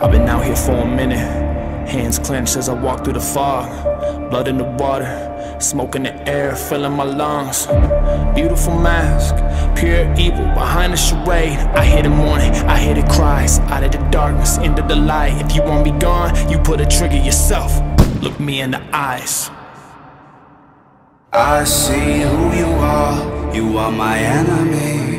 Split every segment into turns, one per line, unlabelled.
I've been out here for a minute. Hands clenched as I walk through the fog. Blood in the water, smoke in the air, filling my lungs. Beautiful mask, pure evil behind the charade. I hear the mourning, I hear the cries. Out of the darkness, into the light. If you want me gone, you put a trigger yourself. Look me in the eyes.
I see who you are. You are my enemy,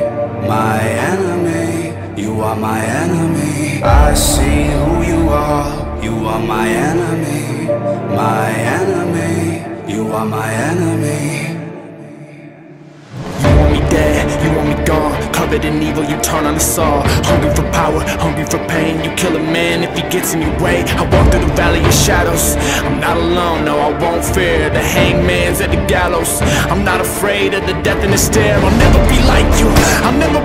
my enemy. You are my enemy. I see who you are. You are my enemy, my enemy. You are my enemy.
You want me dead, you want me gone. Covered in evil, you turn on the saw. Hungry for power, hungry for pain. You kill a man if he gets in your way. I walk through the valley of shadows. I'm not alone, no, I won't fear. The hangman's at the gallows. I'm not afraid of the death in the stare. I'll never be like you, I'll never